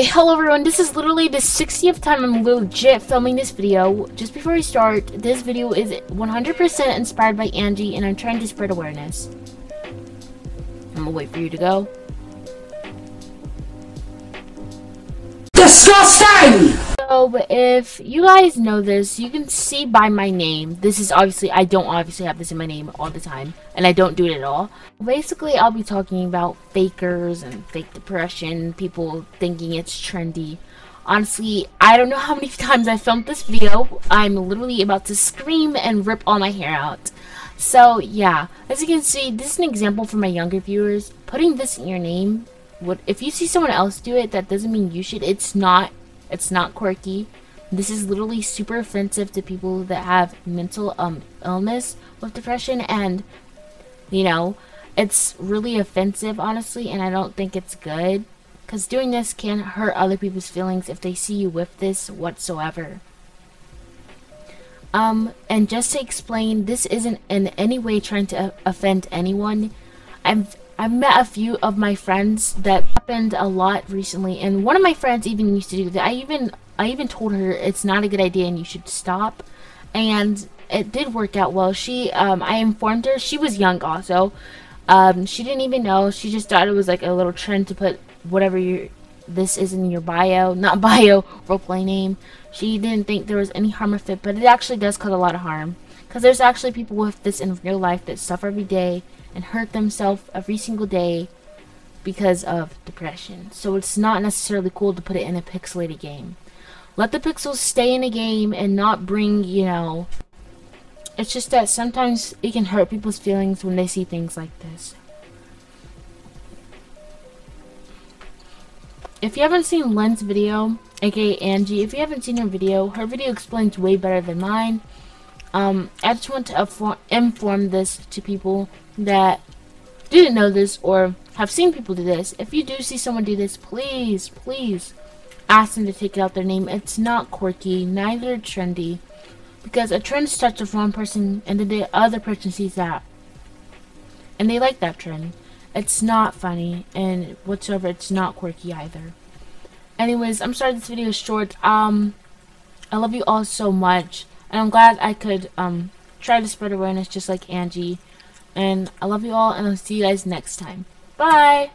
Okay, hello everyone, this is literally the 60th time I'm legit filming this video. Just before we start, this video is 100% inspired by Angie and I'm trying to spread awareness. I'm gonna wait for you to go. Disgusting! So, if you guys know this, you can see by my name. This is obviously, I don't obviously have this in my name all the time, and I don't do it at all. Basically, I'll be talking about fakers and fake depression, people thinking it's trendy. Honestly, I don't know how many times I filmed this video. I'm literally about to scream and rip all my hair out. So, yeah, as you can see, this is an example for my younger viewers. Putting this in your name if you see someone else do it that doesn't mean you should it's not it's not quirky. This is literally super offensive to people that have mental um illness with depression and you know it's really offensive honestly and i don't think it's good. Because doing this can hurt other people's feelings if they see you with this whatsoever. Um and just to explain this isn't in any way trying to offend anyone. I've I've met a few of my friends that happened a lot recently, and one of my friends even used to do that. I even I even told her it's not a good idea and you should stop, and it did work out well. She um I informed her she was young also. Um, she didn't even know. She just thought it was like a little trend to put whatever your this is in your bio, not bio, roleplay name. She didn't think there was any harm of it, but it actually does cause a lot of harm. Because there's actually people with this in real life that suffer every day and hurt themselves every single day because of depression. So it's not necessarily cool to put it in a pixelated game. Let the pixels stay in a game and not bring, you know, it's just that sometimes it can hurt people's feelings when they see things like this. If you haven't seen Len's video, aka Angie, if you haven't seen her video, her video explains way better than mine. Um, I just want to inform this to people that didn't know this or have seen people do this. If you do see someone do this, please, please ask them to take out their name. It's not quirky, neither trendy. Because a trend starts with one person and then the other person sees that. And they like that trend. It's not funny and whatsoever, it's not quirky either. Anyways, I'm sorry this video is short. Um, I love you all so much. And I'm glad I could um, try to spread awareness just like Angie. And I love you all, and I'll see you guys next time. Bye!